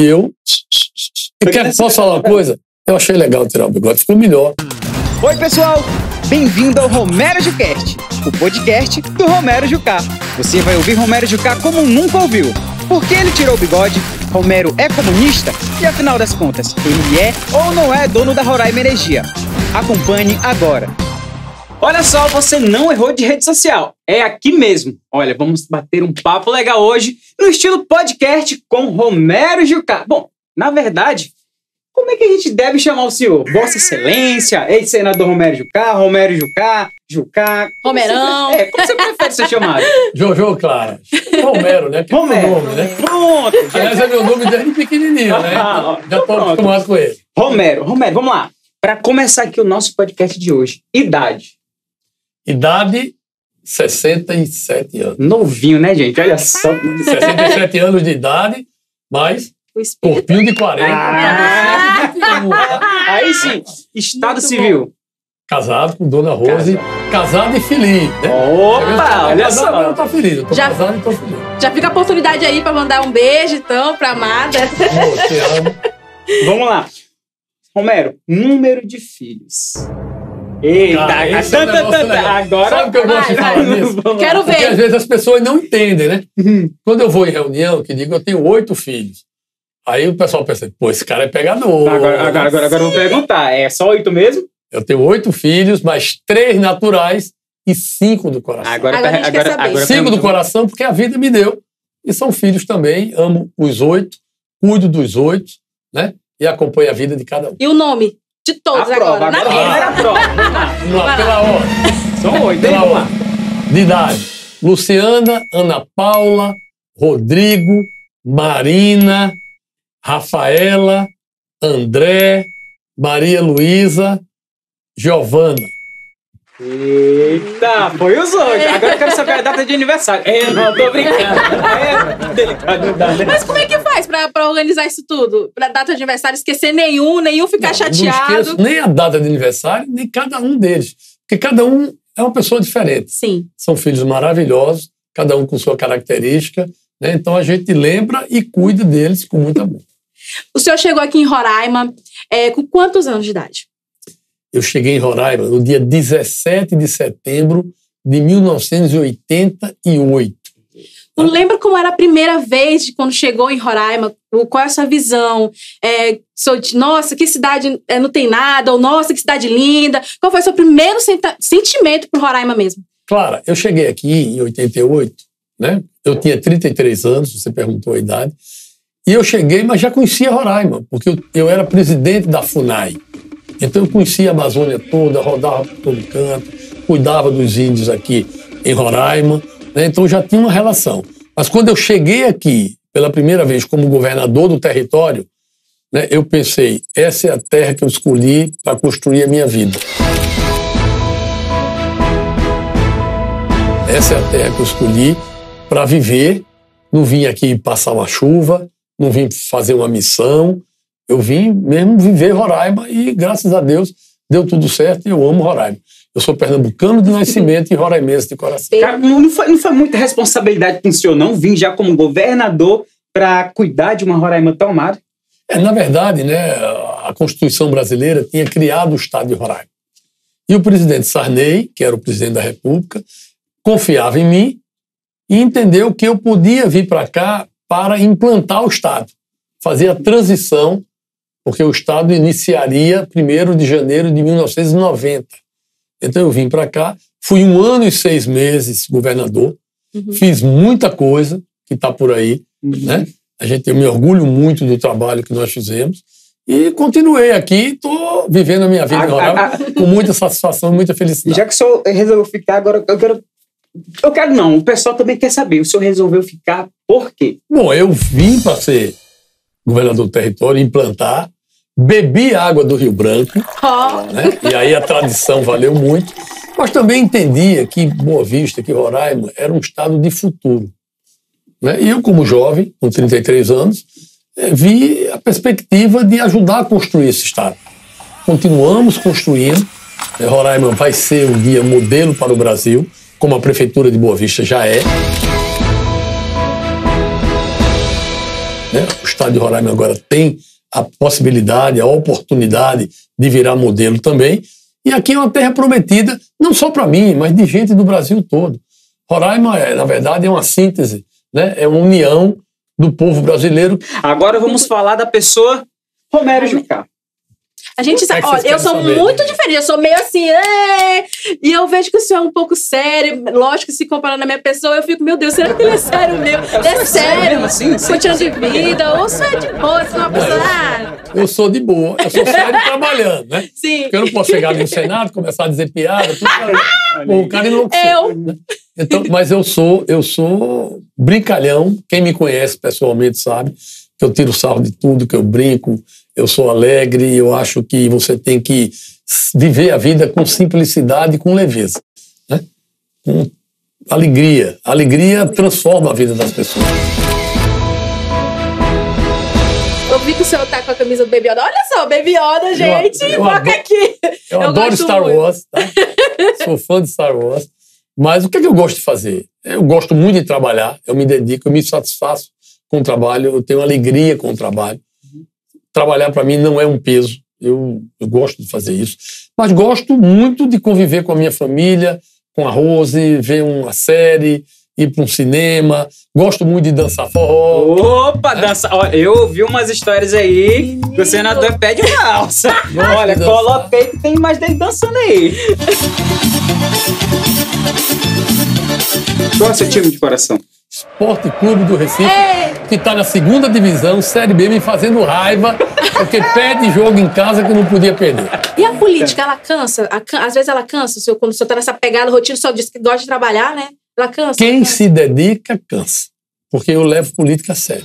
E eu. E quer, posso falar uma coisa? Eu achei legal tirar o bigode, ficou melhor. Oi, pessoal! Bem-vindo ao Romero Jucast, o podcast do Romero Jucá. Você vai ouvir Romero Jucá como nunca ouviu. Por que ele tirou o bigode? Romero é comunista? E afinal das contas, ele é ou não é dono da Roraima Energia? Acompanhe agora. Olha só, você não errou de rede social. É aqui mesmo. Olha, vamos bater um papo legal hoje no estilo podcast com Romero Jucá. Bom, na verdade, como é que a gente deve chamar o senhor? Vossa Excelência, ex-senador Romero Jucá, Romero Jucá, Jucá. Romerão. você É, como você prefere ser chamado? Jojo Clara. Romero, né? Que é Romero. meu nome, né? Pronto. Aliás, é meu nome desde pequenininho, né? Ah, Já estou acostumado com ele. Romero, Romero, vamos lá. Para começar aqui o nosso podcast de hoje. Idade. Idade, 67 anos. Novinho, né, gente? Olha só. 67 anos de idade, mas O espírito. corpinho de 40. Ah. 61, tá? Aí sim, Estado Muito Civil. Casado com Dona Rose, casado e feliz, né? Opa, olha casado, só. tô feliz. Eu tô Já- casado e tô feliz. Já fica a oportunidade aí pra mandar um beijo, então, pra amada. Amor, te amo. Vamos lá. Romero, número de filhos. Eita, Cara, é negócio tan, tan. legal. agora. Sabe o que eu gosto de Vai, falar vai. nisso? Quero Porque às ver. vezes as pessoas não entendem, né? Quando eu vou em reunião, que digo, eu tenho oito filhos. Aí o pessoal pensa, pô, esse cara é pegador. Agora, agora, agora, agora eu vou perguntar. É só oito mesmo? Eu tenho oito filhos, mas três naturais e cinco do coração. Agora, Agora a gente quer saber. agora cinco do coração, porque a vida me deu. E são filhos também, amo os oito, cuido dos oito, né? E acompanho a vida de cada um. E o nome de todos A prova, agora. agora Na à prova. Vamos lá. Vamos lá, pela ordem. São oito? Pela ordem. De idade. Luciana, Ana Paula, Rodrigo, Marina, Rafaela, André, Maria Luísa, Giovana. Eita, foi os oito. Agora eu quero saber a data de aniversário. É, não, tô brincando. É, delicado, não dá, né? Mas como é que faz pra, pra organizar isso tudo? Pra data de aniversário, esquecer nenhum, nenhum ficar Não, chateado. Não esqueço nem a data de aniversário, nem cada um deles. Porque cada um é uma pessoa diferente. Sim. São filhos maravilhosos, cada um com sua característica. Né? Então a gente lembra e cuida deles com muito amor. O senhor chegou aqui em Roraima é, com quantos anos de idade? Eu cheguei em Roraima no dia 17 de setembro de 1988. Não lembra como era a primeira vez de quando chegou em Roraima? Qual é a sua visão? É, sou de, nossa, que cidade é, não tem nada, ou nossa, que cidade linda. Qual foi o seu primeiro sentimento por Roraima mesmo? Clara, eu cheguei aqui em 88, né? Eu tinha 33 anos, você perguntou a idade. E eu cheguei, mas já conhecia Roraima, porque eu, eu era presidente da FUNAI. Então eu conhecia a Amazônia toda, rodava por todo canto, cuidava dos índios aqui em Roraima, né? então já tinha uma relação. Mas quando eu cheguei aqui pela primeira vez como governador do território, né, eu pensei, essa é a terra que eu escolhi para construir a minha vida. Essa é a terra que eu escolhi para viver. Não vim aqui passar uma chuva, não vim fazer uma missão. Eu vim mesmo viver Roraima e, graças a Deus, deu tudo certo e eu amo Roraima. Eu sou pernambucano de nascimento e roraimense de coração. Cara, não, foi, não foi muita responsabilidade com o senhor, não? Vim já como governador para cuidar de uma Roraima tão amada? É, na verdade, né, a Constituição brasileira tinha criado o Estado de Roraima. E o presidente Sarney, que era o presidente da República, confiava em mim e entendeu que eu podia vir para cá para implantar o Estado, fazer a transição, porque o Estado iniciaria 1 de janeiro de 1990. Então eu vim para cá, fui um ano e seis meses governador, Uhum. fiz muita coisa que está por aí, né? A gente, eu me orgulho muito do trabalho que nós fizemos e continuei aqui, estou vivendo a minha vida em A- Roraima a- com muita satisfação e muita felicidade. Já que o senhor resolveu ficar, agora eu quero. Eu quero não, o pessoal também quer saber. O senhor resolveu ficar por quê? Bom, eu vim para ser governador do território, implantar, bebi água do Rio Branco, Ó, né? e aí a tradição valeu muito, mas também entendia que Boa Vista, que Roraima, era um estado de futuro. Né? E eu, como jovem, com 33 anos, eh, vi a perspectiva de ajudar a construir esse estado. Continuamos construindo, eh, Roraima vai ser um dia modelo para o Brasil, como a Prefeitura de Boa Vista já é. Né? O estado de Roraima agora tem a possibilidade, a oportunidade de virar modelo também. E aqui é uma terra prometida, não só para mim, mas de gente do Brasil todo. Roraima, é, na verdade, é uma síntese, né? é uma união do povo brasileiro. Agora vamos falar da pessoa Romero Jucá. A gente sabe, É que olha, eu sou saber, muito né? diferente, eu sou meio assim, "É", e eu vejo que o senhor é um pouco sério, lógico se comparando a minha pessoa, eu fico, meu Deus, será que ele é sério mesmo? Ele é sério, assim? Sim. rotina de vida, ou só é de boa, é uma pessoa, ah, Eu sou de boa, eu sou sério trabalhando, né? sim, Porque eu não posso chegar no Senado, começar a dizer piada, tudo o cara enlouqueceu. eu, Então, mas eu sou, eu sou brincalhão. Quem me conhece pessoalmente sabe que eu tiro sarro de tudo, que eu brinco, eu sou alegre. Eu acho que você tem que viver a vida com simplicidade e com leveza, né? Com alegria. Alegria transforma a vida das pessoas. eu vi que o senhor tá com a camisa do Baby Yoda, olha só, Baby Yoda, gente, eu foca adoro- aqui. Eu, Eu adoro Star muito. Wars, tá? Sou fã de Star Wars. Mas o que, é que eu gosto de fazer? Eu gosto muito de trabalhar, eu me dedico, eu me satisfaço com o trabalho, eu tenho alegria com o trabalho. Trabalhar para mim não é um peso, eu, eu gosto de fazer isso. Mas gosto muito de conviver com a minha família, com a Rose, ver uma série, ir para um cinema. Gosto muito de dançar forró. Opa, dança. Olha, eu ouvi umas histórias aí que o senador pede uma alça. Olha, coloquei que tem mais dele dançando aí. Qual é o seu time de coração? Esporte Clube do Recife. É, que está na segunda divisão, Série B, me fazendo raiva, porque perde jogo em casa que não podia perder. e a política, ela cansa? Às vezes ela cansa, senhor, quando o senhor tá nessa pegada, rotina, o senhor diz que gosta de trabalhar, né? Ela cansa. Quem cansa. se dedica, cansa. Porque eu levo política a sério.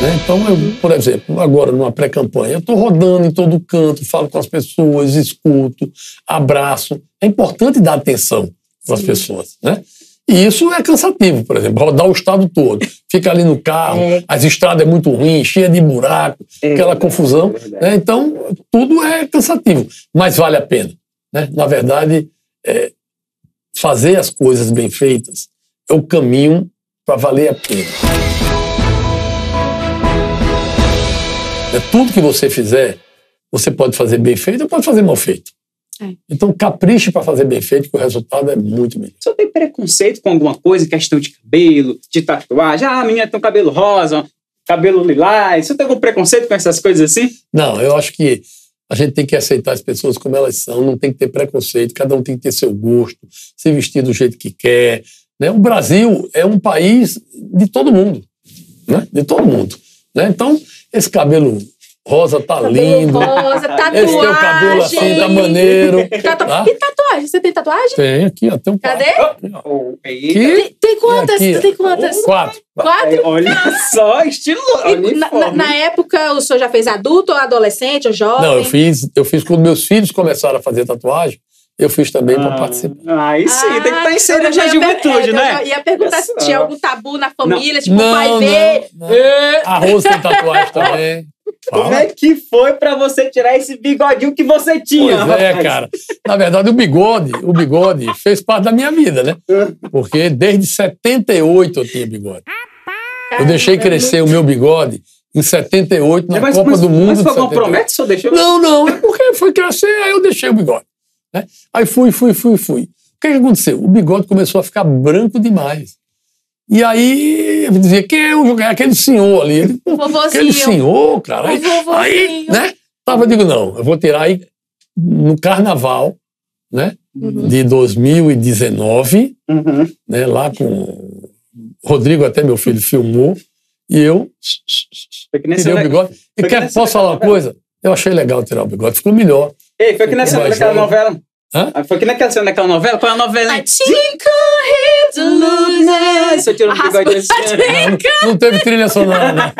Né? Então, eu, por exemplo, agora numa pré-campanha, eu estou rodando em todo canto, falo com as pessoas, escuto, abraço. É importante dar atenção para as pessoas. Né? E isso é cansativo, por exemplo, rodar o estado todo. Fica ali no carro, É. as estradas é muito ruim, cheia de buraco, aquela confusão. né? Então, tudo é cansativo, mas vale a pena. né? Na verdade, é, fazer as coisas bem feitas é o caminho para valer a pena. É tudo que você fizer, você pode fazer bem feito ou pode fazer mal feito. É. Então, capriche para fazer bem feito, que o resultado é muito melhor. O senhor tem preconceito com alguma coisa, questão de cabelo, de tatuagem? Ah, a menina tem um cabelo rosa, cabelo lilás. O senhor tem algum preconceito com essas coisas assim? Não, eu acho que a gente tem que aceitar as pessoas como elas são, não tem que ter preconceito, cada um tem que ter seu gosto, se vestir do jeito que quer. Né? O Brasil é um país de todo mundo, né? de todo mundo. Né? Então, esse cabelo rosa tá Cabelo lindo, rosa, tatuagem. esse teu cabelo assim tá maneiro. Tatu... Tá? E tatuagem? Você tem tatuagem? Tem aqui, ó, tem um Cadê? Aqui, ó. Oh, Tem, tem quantas? ó. tem quantas? Quatro. Quatro? Olha só, estilo E na, na- época, o senhor já fez adulto ou adolescente ou jovem? Não, eu fiz, eu fiz quando meus filhos começaram a fazer tatuagem, eu fiz também para participar. Aí sim, tem que estar inserido Ah, já na juventude, é, né? Eu ia perguntar se Olha tinha algum tabu na família, tipo, o pai Não, vê. não, não. A Rose tem tatuagem também. Como é que foi pra você tirar esse bigodinho que você tinha? Pois é, rapaz? cara. Na verdade, o bigode, o bigode fez parte da minha vida, né? Porque desde 78 eu tinha bigode. Eu deixei crescer o meu bigode em 78 na Mas, Copa mas, do Mundo. mas foi alguma 78. promessa que o senhor deixou? Não, não, é porque foi crescer, aí eu deixei o bigode. né? Aí fui, fui, fui, fui. O que, que aconteceu? O bigode começou a ficar branco demais. E aí eu dizia, quem é o jogador? Aquele senhor ali. Ele, "Pô, Vovozinho. Aquele senhor, cara. Aí, aí, né? Tava, eu digo, não, eu vou tirar aí no carnaval, né? Uhum. De 2019, Uhum. né? Lá com. o Rodrigo, até meu filho, filmou. E eu Foi tirei o bigode. E foi que quer, posso falar uma coisa? Eu achei legal tirar o bigode, ficou melhor. Ei, foi que nessa daquela jovem. novela. Hã? Ah, Foi que naquela cena daquela novela? Qual é a novela? Hate to lose it. Você tirou um bigodinho assim. Não, não teve trilha sonora, né?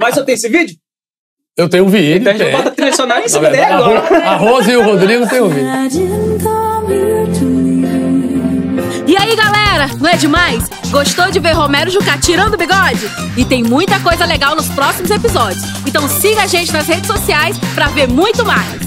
Mas só tem esse vídeo? Eu tenho um vídeo. Então a gente bota trilha sonora em cima dele agora. A Rose e o Rodrigo têm um vídeo. E aí, galera, não é demais? Gostou de ver Romero Jucá tirando o bigode? E tem muita coisa legal nos próximos episódios. Então siga a gente nas redes sociais pra ver muito mais.